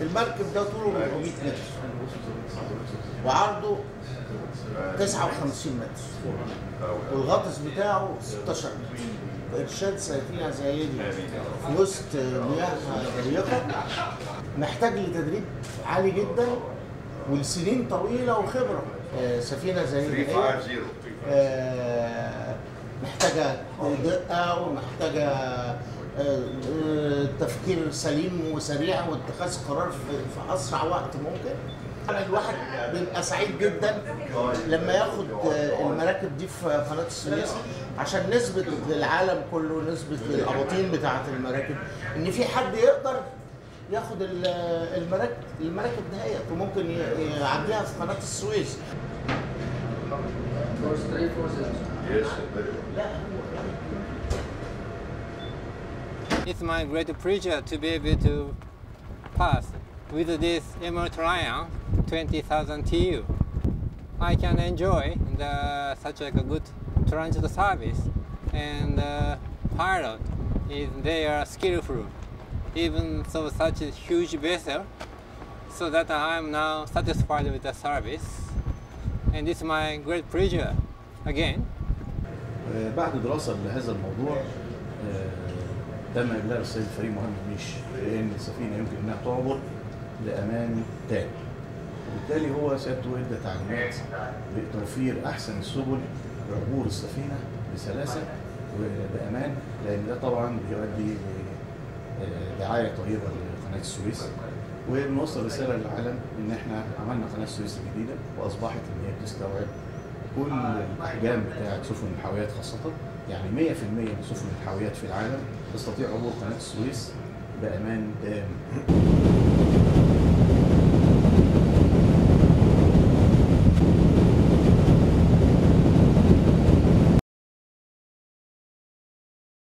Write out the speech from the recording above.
المركب ده طوله 400 متر. وعرضه 59 متر. والغطس بتاعه 16 متر. إرشاد سفينة يعني زي دي. في وسط مياه ضيقة محتاج لتدريب عالي جدا ولسنين طويلة وخبرة. آه، سفينة زي دي آه، محتاجة دقة ومحتاجة تفكير سليم وسريع واتخاذ قرار في أسرع وقت ممكن الواحد بيبقى سعيد جدا لما ياخد آه، المراكب دي في قناة السويس عشان نثبت للعالم كله نثبت للأباطيل بتاعة المراكب إن في حد يقدر ياخد ال- المراكب المراكب دهيت وممكن يعديها في قناة السويس. لا هو It's my great pleasure to be able to pass with this Emerald Lion 20,000 TU. I can enjoy the, such like a good transit service and the pilot is they are skillful even so such a huge vessel so that I am now satisfied with the service and it's my great pleasure again آه، بعد دراسة لهذا الموضوع آه، تم إبلاغ السيد فريق مهندس ميش بأن السفينة يمكن أنها تعبر لأمان تام وبالتالي هو سيادته إدى تعليمات بتوفير أحسن السبل لعبور السفينة بسلاسة وبأمان لأن ده طبعا بيؤدي لدعاية طيبة لقناة السويس. وبنوصل رسالة للعالم إن إحنا عملنا قناة السويس الجديدة وأصبحت إن هي بتستوعب كل الأحجام بتاعت سفن الحاويات خاصة. يعني 100% من سفن الحاويات في العالم تستطيع عبور قناة السويس بأمان تام